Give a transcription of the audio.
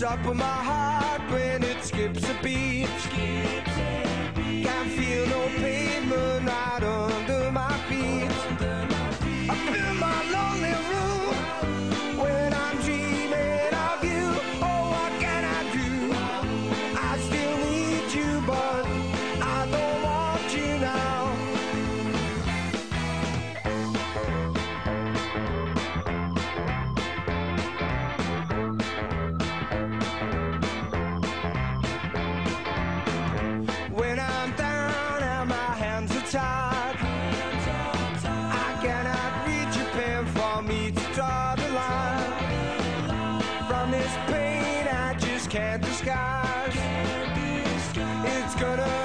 up in my heart when it skips a beat. Skip. can't disguise. Can't disguise. It's gonna